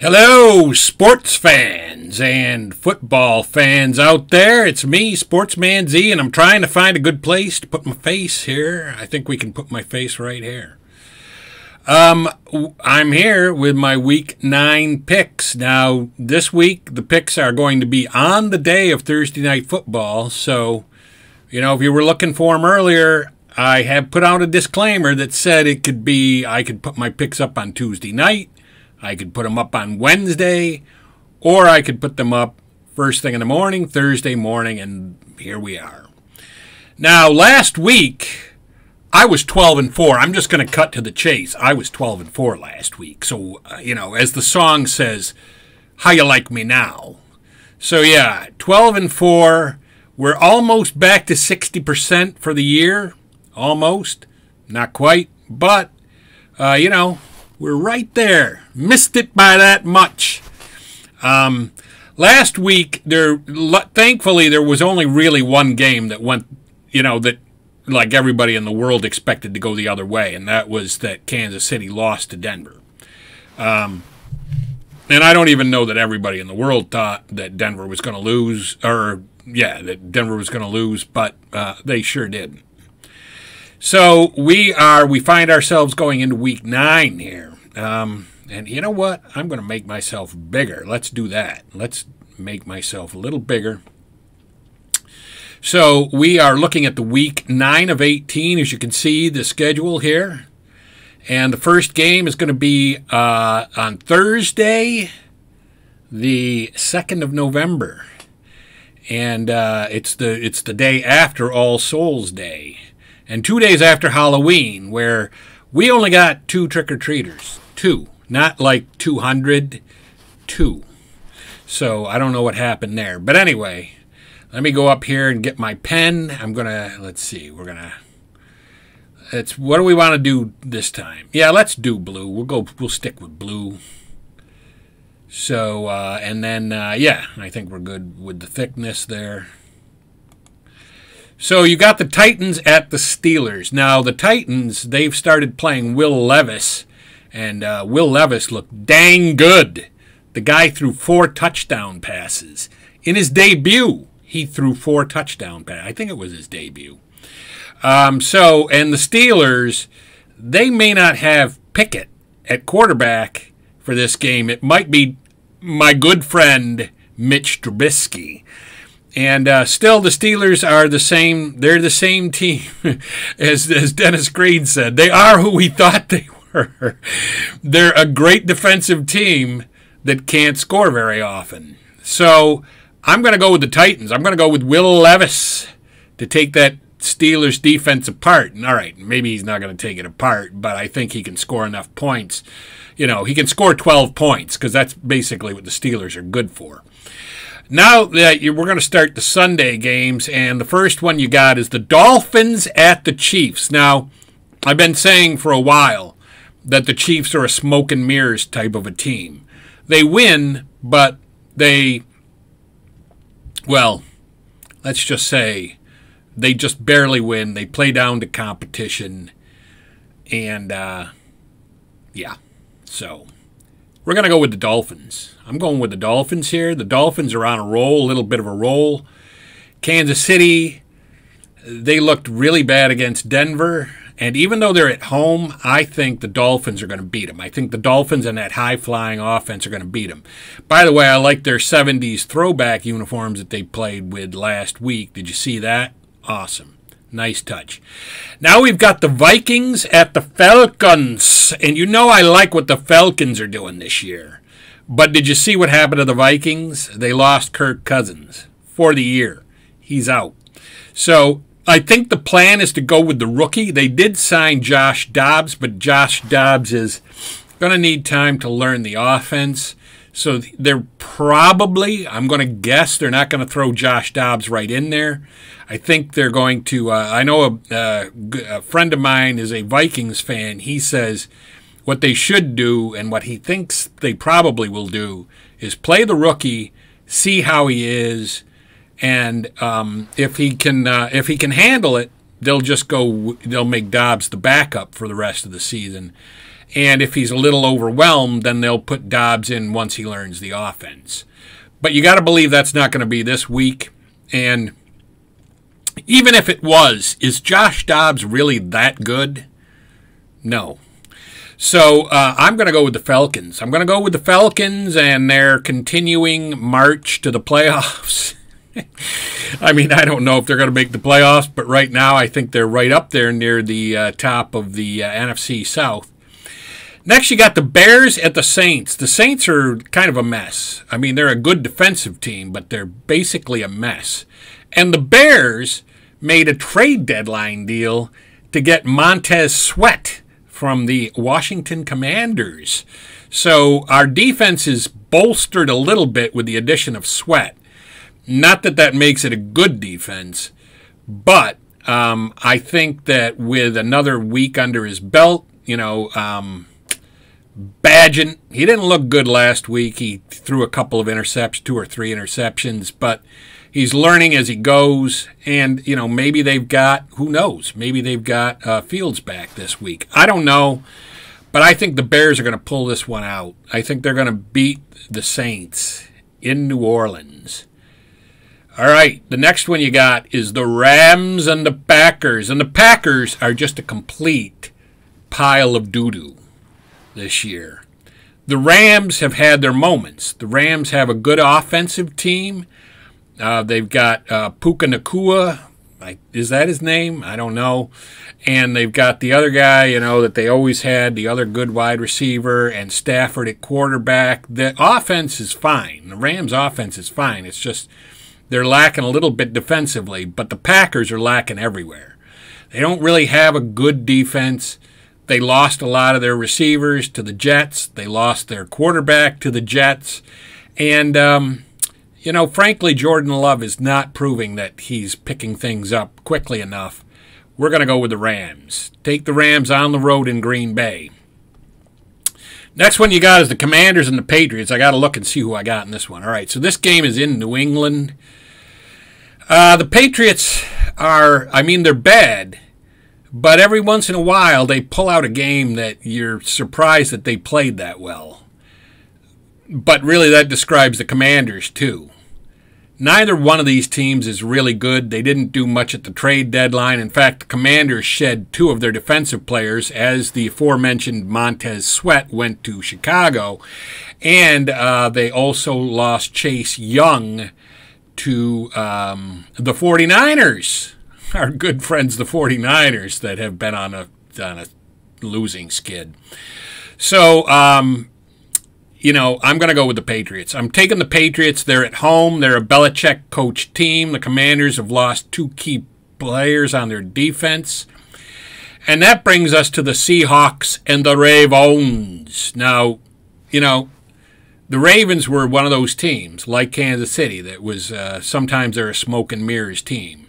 Hello, sports fans and football fans out there. It's me, Sportsman Z, and I'm trying to find a good place to put my face here. I think we can put my face right here. Um, I'm here with my week nine picks. Now, this week, the picks are going to be on the day of Thursday night football. So, you know, if you were looking for them earlier, I have put out a disclaimer that said it could be, I could put my picks up on Tuesday night I could put them up on Wednesday, or I could put them up first thing in the morning, Thursday morning, and here we are. Now, last week, I was 12 and 4. I'm just going to cut to the chase. I was 12 and 4 last week. So, uh, you know, as the song says, how you like me now? So, yeah, 12 and 4. We're almost back to 60% for the year. Almost. Not quite. But, uh, you know, we're right there. Missed it by that much. Um, last week, there thankfully there was only really one game that went, you know, that like everybody in the world expected to go the other way, and that was that Kansas City lost to Denver. Um, and I don't even know that everybody in the world thought that Denver was going to lose, or yeah, that Denver was going to lose, but uh, they sure did. So we are we find ourselves going into week nine here. Um, and you know what? I'm going to make myself bigger. Let's do that. Let's make myself a little bigger. So we are looking at the week 9 of 18, as you can see the schedule here. And the first game is going to be uh, on Thursday, the 2nd of November. And uh, it's the it's the day after All Souls Day and two days after Halloween, where we only got two trick or treaters. Two. Not like 200, two. So I don't know what happened there. But anyway, let me go up here and get my pen. I'm going to, let's see, we're going to. It's what do we want to do this time? Yeah, let's do blue. We'll go. We'll stick with blue. So uh, and then uh, yeah, I think we're good with the thickness there. So you got the Titans at the Steelers. Now the Titans, they've started playing Will Levis, and uh, Will Levis looked dang good. The guy threw four touchdown passes in his debut. He threw four touchdown passes. I think it was his debut. Um, so, and the Steelers, they may not have Pickett at quarterback for this game. It might be my good friend Mitch Trubisky. And uh, still, the Steelers are the same. They're the same team as as Dennis Green said. They are who we thought they They're a great defensive team that can't score very often. So I'm going to go with the Titans. I'm going to go with Will Levis to take that Steelers defense apart. And all right, maybe he's not going to take it apart, but I think he can score enough points. You know, he can score 12 points because that's basically what the Steelers are good for. Now that we're going to start the Sunday games, and the first one you got is the Dolphins at the Chiefs. Now, I've been saying for a while that the Chiefs are a smoke and mirrors type of a team. They win, but they, well, let's just say they just barely win. They play down to competition, and uh, yeah, so we're going to go with the Dolphins. I'm going with the Dolphins here. The Dolphins are on a roll, a little bit of a roll. Kansas City, they looked really bad against Denver. And even though they're at home, I think the Dolphins are going to beat them. I think the Dolphins and that high flying offense are going to beat them. By the way, I like their 70s throwback uniforms that they played with last week. Did you see that? Awesome. Nice touch. Now we've got the Vikings at the Falcons. And you know I like what the Falcons are doing this year. But did you see what happened to the Vikings? They lost Kirk Cousins for the year. He's out. So I think the plan is to go with the rookie. They did sign Josh Dobbs, but Josh Dobbs is going to need time to learn the offense. So they're probably, I'm going to guess, they're not going to throw Josh Dobbs right in there. I think they're going to. Uh, I know a, a, a, friend of mine is a Vikings fan. He says what they should do and what he thinks they probably will do is play the rookie, see how he is, and um, if he can uh, if he can handle it, they'll just go. They'll make Dobbs the backup for the rest of the season. And if he's a little overwhelmed, then they'll put Dobbs in once he learns the offense. But you got to believe that's not going to be this week. And even if it was, is Josh Dobbs really that good? No. So uh, I'm going to go with the Falcons. I'm going to go with the Falcons and their continuing march to the playoffs. I mean, I don't know if they're going to make the playoffs, but right now I think they're right up there near the uh, top of the uh, NFC South. Next, you got the Bears at the Saints. The Saints are kind of a mess. I mean, they're a good defensive team, but they're basically a mess. And the Bears made a trade deadline deal to get Montez Sweat from the Washington Commanders. So our defense is bolstered a little bit with the addition of Sweat. Not that that makes it a good defense, but um, I think that with another week under his belt, you know, um, he didn't look good last week. He threw a couple of interceptions, two or three interceptions, but he's learning as he goes. And, you know, maybe they've got, who knows, maybe they've got uh, Fields back this week. I don't know, but I think the Bears are going to pull this one out. I think they're going to beat the Saints in New Orleans. All right, the next one you got is the Rams and the Packers. And the Packers are just a complete pile of doo doo this year. The Rams have had their moments. The Rams have a good offensive team. Uh, they've got uh, Puka Nacua. Like, is that his name? I don't know. And they've got the other guy, you know, that they always had, the other good wide receiver, and Stafford at quarterback. The offense is fine. The Rams' offense is fine. It's just they're lacking a little bit defensively, but the Packers are lacking everywhere. They don't really have a good defense. They lost a lot of their receivers to the Jets. They lost their quarterback to the Jets. And, um, you know, frankly, Jordan Love is not proving that he's picking things up quickly enough. We're going to go with the Rams. Take the Rams on the road in Green Bay. Next one you got is the Commanders and the Patriots. I got to look and see who I got in this one. All right, so this game is in New England. Uh, the Patriots are, I mean, they're bad, but every once in a while they pull out a game that you're surprised that they played that well. But really, that describes the Commanders, too. Neither one of these teams is really good. They didn't do much at the trade deadline. In fact, the Commanders shed two of their defensive players as the aforementioned Montez Sweat went to Chicago. And uh, they also lost Chase Young to um, the 49ers, our good friends, the 49ers, that have been on a, on a losing skid. So, um, you know, I'm going to go with the Patriots. I'm taking the Patriots. They're at home. They're a Belichick coach team. The Commanders have lost two key players on their defense. And that brings us to the Seahawks and the Ravens. Now, you know, the Ravens were one of those teams, like Kansas City, that was uh, sometimes they're a smoke and mirrors team.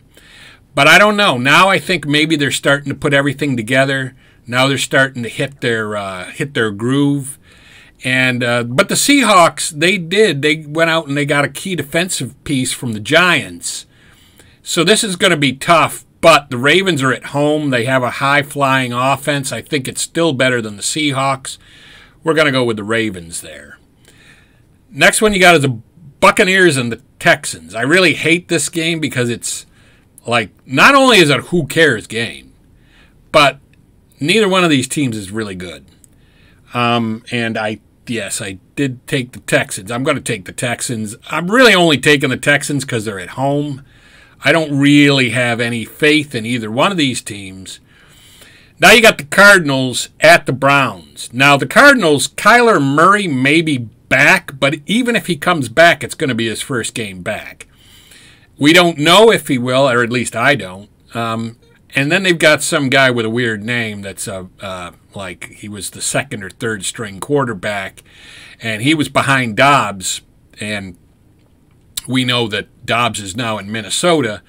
But I don't know. Now I think maybe they're starting to put everything together. Now they're starting to hit their uh, hit their groove. And uh, but the Seahawks, they did. They went out and they got a key defensive piece from the Giants. So this is going to be tough. But the Ravens are at home. They have a high flying offense. I think it's still better than the Seahawks. We're going to go with the Ravens there. Next one you got is the Buccaneers and the Texans. I really hate this game because it's like not only is it a who cares game, but neither one of these teams is really good. Um, and I yes, I did take the Texans. I'm going to take the Texans. I'm really only taking the Texans because they're at home. I don't really have any faith in either one of these teams. Now you got the Cardinals at the Browns. Now the Cardinals, Kyler Murray may be back, but even if he comes back, it's going to be his first game back. We don't know if he will, or at least I don't. Um, and then they've got some guy with a weird name that's uh, uh, like he was the second or third string quarterback, and he was behind Dobbs, and we know that Dobbs is now in Minnesota.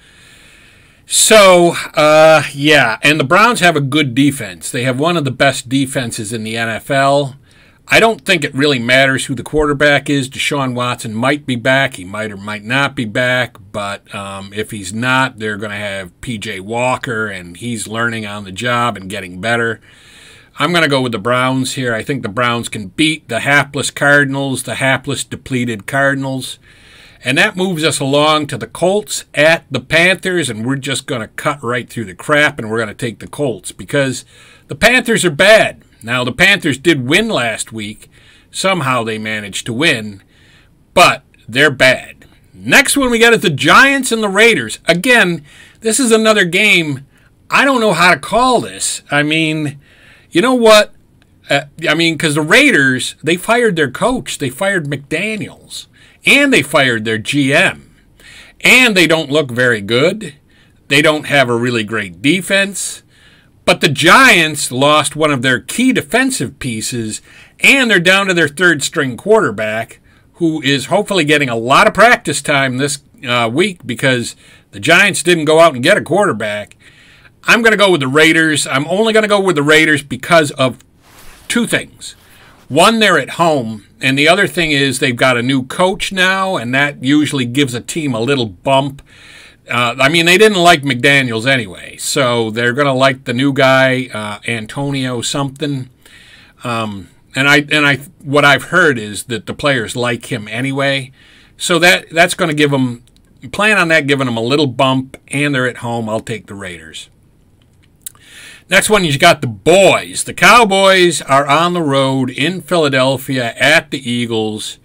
So, uh, yeah, and the Browns have a good defense. They have one of the best defenses in the NFL. I don't think it really matters who the quarterback is. Deshaun Watson might be back. He might or might not be back. But um, if he's not, they're going to have PJ Walker, and he's learning on the job and getting better. I'm going to go with the Browns here. I think the Browns can beat the hapless Cardinals, the hapless depleted Cardinals. And that moves us along to the Colts at the Panthers, and we're just going to cut right through the crap and we're going to take the Colts because the Panthers are bad. Now, the Panthers did win last week. Somehow they managed to win, but they're bad. Next one we got is the Giants and the Raiders. Again, this is another game. I don't know how to call this. I mean, you know what? Uh, I mean, because the Raiders, they fired their coach. They fired McDaniels and they fired their GM. And they don't look very good. They don't have a really great defense. But the Giants lost one of their key defensive pieces, and they're down to their third string quarterback, who is hopefully getting a lot of practice time this uh, week because the Giants didn't go out and get a quarterback. I'm going to go with the Raiders. I'm only going to go with the Raiders because of two things. One, they're at home, and the other thing is they've got a new coach now, and that usually gives a team a little bump. Uh, I mean, they didn't like McDaniels anyway, so they're going to like the new guy, uh, Antonio something. Um, and I and I what I've heard is that the players like him anyway, so that that's going to give them plan on that giving them a little bump, and they're at home. I'll take the Raiders. Next one, you got the boys. The Cowboys are on the road in Philadelphia at the Eagles.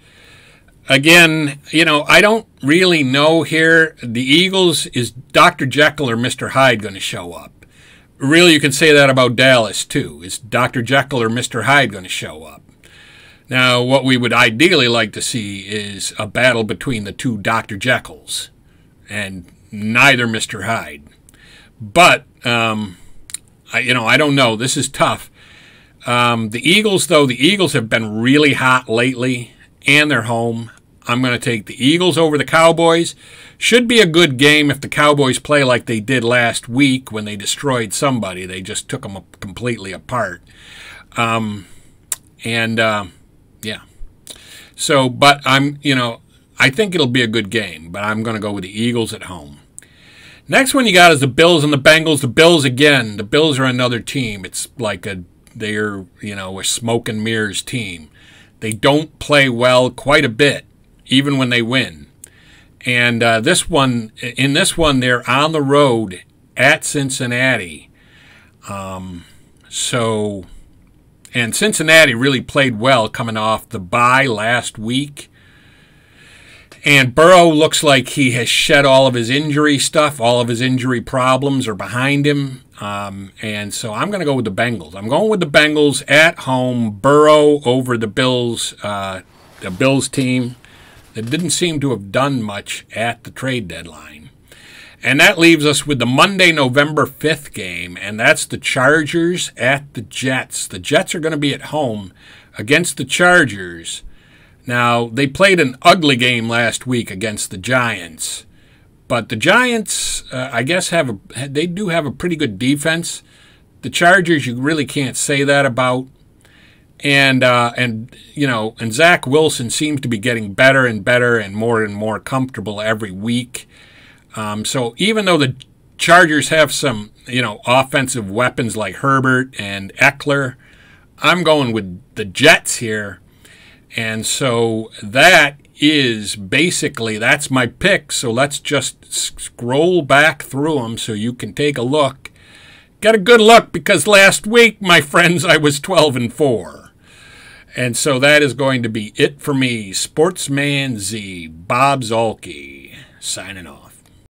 Again, you know, I don't really know here. The Eagles, is Dr. Jekyll or Mr. Hyde going to show up? Really, you can say that about Dallas, too. Is Dr. Jekyll or Mr. Hyde going to show up? Now, what we would ideally like to see is a battle between the two Dr. Jekylls and neither Mr. Hyde. But, um, I, you know, I don't know. This is tough. Um, the Eagles, though, the Eagles have been really hot lately, and they're home. I'm going to take the Eagles over the Cowboys. Should be a good game if the Cowboys play like they did last week when they destroyed somebody. They just took them completely apart. Um, and uh, yeah. So, but I'm, you know, I think it'll be a good game, but I'm going to go with the Eagles at home. Next one you got is the Bills and the Bengals. The Bills again. The Bills are another team. It's like a they're you know a smoke and mirrors team. They don't play well quite a bit, even when they win. And uh, this one, in this one, they're on the road at Cincinnati. Um, so, and Cincinnati really played well coming off the bye last week. And Burrow looks like he has shed all of his injury stuff. All of his injury problems are behind him. Um, and so I'm going to go with the Bengals. I'm going with the Bengals at home. Burrow over the Bills, uh, the Bills team that didn't seem to have done much at the trade deadline. And that leaves us with the Monday, November 5th game, and that's the Chargers at the Jets. The Jets are going to be at home against the Chargers. Now, they played an ugly game last week against the Giants, but the Giants, uh, I guess, have a they do have a pretty good defense. The Chargers, you really can't say that about. And uh, and you know, and Zach Wilson seems to be getting better and better and more and more comfortable every week. Um, so even though the Chargers have some you know offensive weapons like Herbert and Ekeler, I'm going with the Jets here and so that is basically that's my pick. So let's just scroll back through them so you can take a look. Got a good look because last week, my friends, I was 12 and 4. And so that is going to be it for me. Sportsman Z, Bob Zuhlke, signing off.